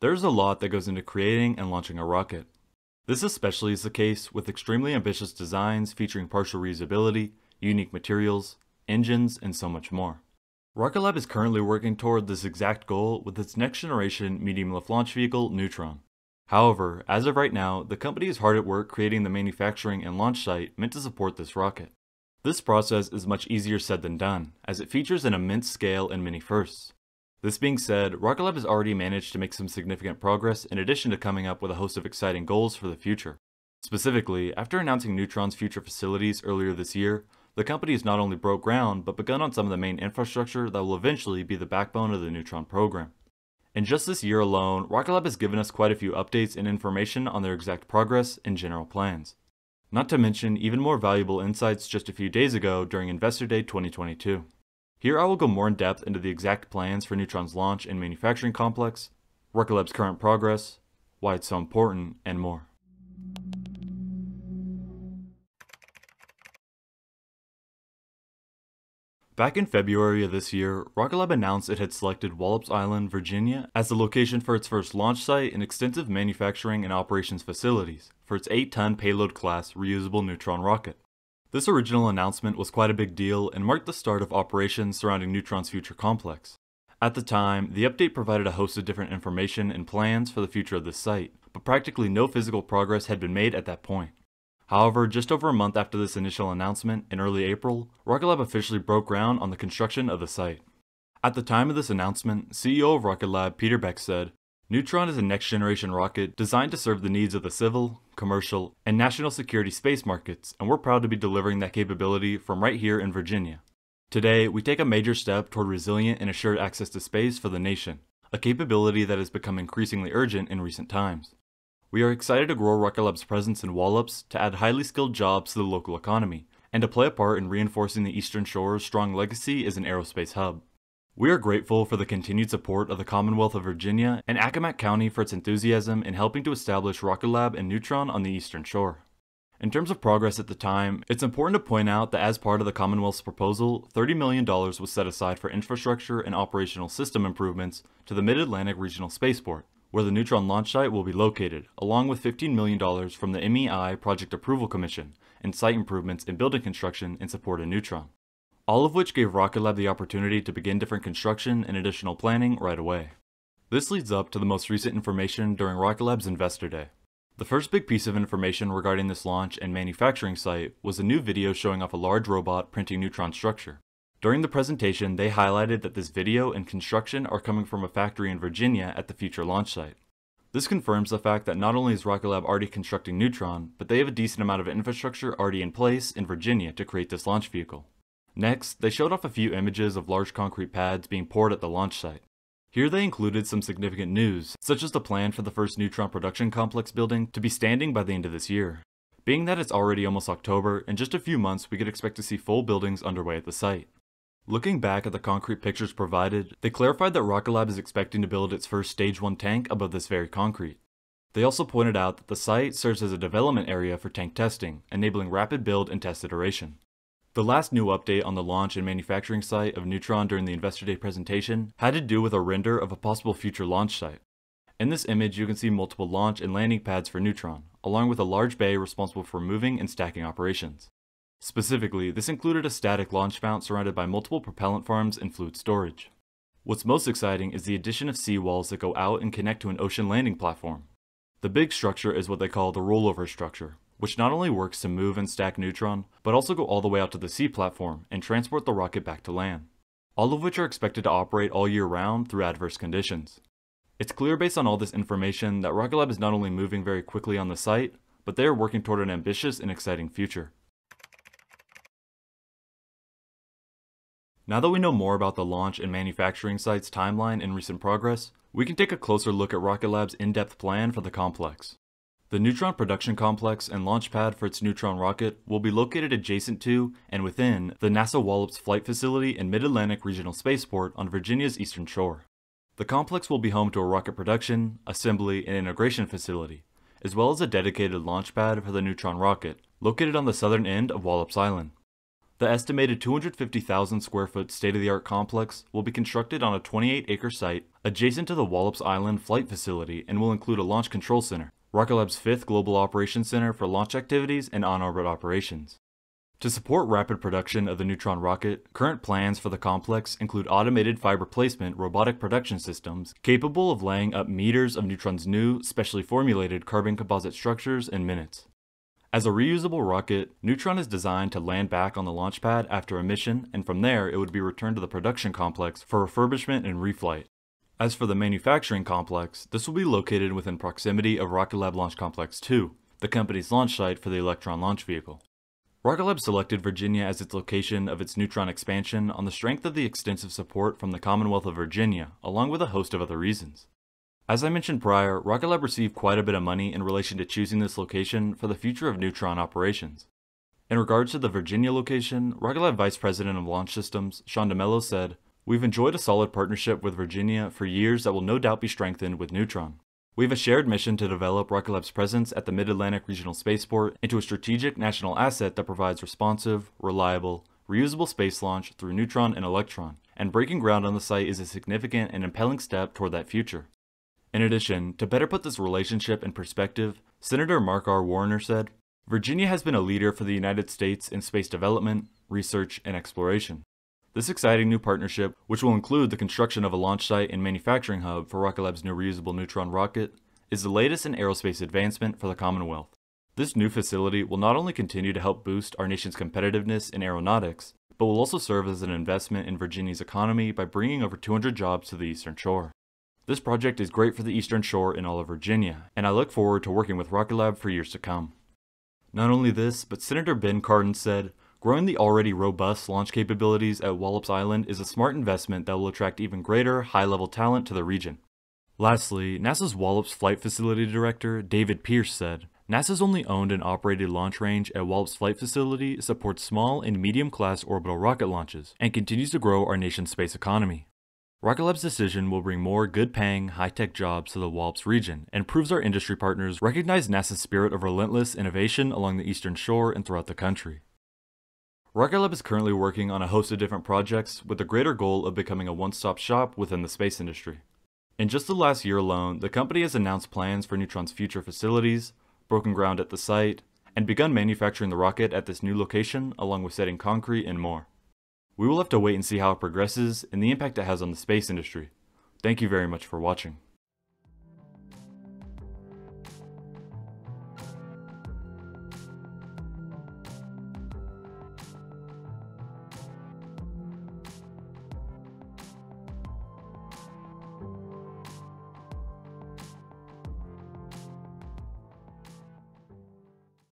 There's a lot that goes into creating and launching a rocket. This especially is the case with extremely ambitious designs featuring partial reusability, unique materials, engines, and so much more. Rocket Lab is currently working toward this exact goal with its next generation medium lift launch vehicle, Neutron. However, as of right now, the company is hard at work creating the manufacturing and launch site meant to support this rocket. This process is much easier said than done, as it features an immense scale and many firsts. This being said, Rocket Lab has already managed to make some significant progress in addition to coming up with a host of exciting goals for the future. Specifically, after announcing Neutron's future facilities earlier this year, the company has not only broke ground, but begun on some of the main infrastructure that will eventually be the backbone of the Neutron program. In just this year alone, Rocket Lab has given us quite a few updates and information on their exact progress and general plans. Not to mention even more valuable insights just a few days ago during Investor Day 2022. Here I will go more in depth into the exact plans for Neutron's launch and manufacturing complex, Rocket current progress, why it's so important, and more. Back in February of this year, Rocket Lab announced it had selected Wallops Island, Virginia as the location for its first launch site and extensive manufacturing and operations facilities for its 8-ton payload class reusable Neutron rocket. This original announcement was quite a big deal and marked the start of operations surrounding Neutron's future complex. At the time, the update provided a host of different information and plans for the future of this site, but practically no physical progress had been made at that point. However, just over a month after this initial announcement, in early April, Rocket Lab officially broke ground on the construction of the site. At the time of this announcement, CEO of Rocket Lab Peter Beck said, Neutron is a next generation rocket designed to serve the needs of the civil, commercial, and national security space markets, and we're proud to be delivering that capability from right here in Virginia. Today, we take a major step toward resilient and assured access to space for the nation, a capability that has become increasingly urgent in recent times. We are excited to grow Rocket Lab's presence in Wallops to add highly skilled jobs to the local economy, and to play a part in reinforcing the Eastern Shore's strong legacy as an aerospace hub. We are grateful for the continued support of the Commonwealth of Virginia and Accomack County for its enthusiasm in helping to establish Rocket Lab and Neutron on the Eastern Shore. In terms of progress at the time, it's important to point out that as part of the Commonwealth's proposal, $30 million was set aside for infrastructure and operational system improvements to the Mid-Atlantic Regional Spaceport, where the Neutron launch site will be located, along with $15 million from the MEI Project Approval Commission and site improvements and building construction in support of Neutron. All of which gave Rocket Lab the opportunity to begin different construction and additional planning right away. This leads up to the most recent information during Rocket Lab's Investor Day. The first big piece of information regarding this launch and manufacturing site was a new video showing off a large robot printing Neutron structure. During the presentation, they highlighted that this video and construction are coming from a factory in Virginia at the future launch site. This confirms the fact that not only is Rocket Lab already constructing Neutron, but they have a decent amount of infrastructure already in place in Virginia to create this launch vehicle. Next, they showed off a few images of large concrete pads being poured at the launch site. Here they included some significant news, such as the plan for the first Neutron production complex building to be standing by the end of this year. Being that it's already almost October, in just a few months we could expect to see full buildings underway at the site. Looking back at the concrete pictures provided, they clarified that Rocket Lab is expecting to build its first Stage 1 tank above this very concrete. They also pointed out that the site serves as a development area for tank testing, enabling rapid build and test iteration. The last new update on the launch and manufacturing site of Neutron during the Investor Day presentation had to do with a render of a possible future launch site. In this image you can see multiple launch and landing pads for Neutron, along with a large bay responsible for moving and stacking operations. Specifically, this included a static launch mount surrounded by multiple propellant farms and fluid storage. What's most exciting is the addition of seawalls that go out and connect to an ocean landing platform. The big structure is what they call the rollover structure, which not only works to move and stack Neutron, but also go all the way out to the sea platform and transport the rocket back to land. All of which are expected to operate all year round through adverse conditions. It's clear based on all this information that Rocket Lab is not only moving very quickly on the site, but they are working toward an ambitious and exciting future. Now that we know more about the launch and manufacturing site's timeline and recent progress, we can take a closer look at Rocket Lab's in-depth plan for the complex. The Neutron production complex and launch pad for its Neutron rocket will be located adjacent to and within the NASA Wallops Flight Facility and Mid-Atlantic Regional Spaceport on Virginia's eastern shore. The complex will be home to a rocket production, assembly, and integration facility, as well as a dedicated launch pad for the Neutron rocket, located on the southern end of Wallops Island. The estimated 250,000 square foot state of the art complex will be constructed on a 28 acre site adjacent to the Wallops Island Flight Facility and will include a launch control center, Rocket Lab's fifth global operations center for launch activities and on orbit operations. To support rapid production of the Neutron rocket, current plans for the complex include automated fiber placement robotic production systems capable of laying up meters of Neutron's new, specially formulated carbon composite structures in minutes. As a reusable rocket, Neutron is designed to land back on the launch pad after a mission, and from there it would be returned to the production complex for refurbishment and reflight. As for the manufacturing complex, this will be located within proximity of Rocket Lab Launch Complex 2, the company's launch site for the Electron launch vehicle. Rocket Lab selected Virginia as its location of its Neutron expansion on the strength of the extensive support from the Commonwealth of Virginia, along with a host of other reasons. As I mentioned prior, Rocket Lab received quite a bit of money in relation to choosing this location for the future of Neutron operations. In regards to the Virginia location, Rocket Lab Vice President of Launch Systems, Shaun D'Mello said, We've enjoyed a solid partnership with Virginia for years that will no doubt be strengthened with Neutron. We have a shared mission to develop Rocket Lab's presence at the Mid-Atlantic Regional Spaceport into a strategic national asset that provides responsive, reliable, reusable space launch through Neutron and Electron, and breaking ground on the site is a significant and impelling step toward that future. In addition, to better put this relationship in perspective, Senator Mark R. Warner said, Virginia has been a leader for the United States in space development, research, and exploration. This exciting new partnership, which will include the construction of a launch site and manufacturing hub for Rocket Lab's new reusable Neutron rocket, is the latest in aerospace advancement for the Commonwealth. This new facility will not only continue to help boost our nation's competitiveness in aeronautics, but will also serve as an investment in Virginia's economy by bringing over 200 jobs to the Eastern Shore. This project is great for the Eastern Shore and all of Virginia, and I look forward to working with Rocket Lab for years to come. Not only this, but Senator Ben Cardin said, Growing the already robust launch capabilities at Wallops Island is a smart investment that will attract even greater high-level talent to the region. Lastly, NASA's Wallops Flight Facility Director, David Pierce said, NASA's only owned and operated launch range at Wallops Flight Facility supports small and medium-class orbital rocket launches and continues to grow our nation's space economy. Rocket Lab's decision will bring more good-paying, high-tech jobs to the Wallops region and proves our industry partners recognize NASA's spirit of relentless innovation along the eastern shore and throughout the country. Rocket Lab is currently working on a host of different projects with the greater goal of becoming a one-stop shop within the space industry. In just the last year alone, the company has announced plans for Neutron's future facilities, broken ground at the site, and begun manufacturing the rocket at this new location along with setting concrete and more. We will have to wait and see how it progresses and the impact it has on the space industry. Thank you very much for watching.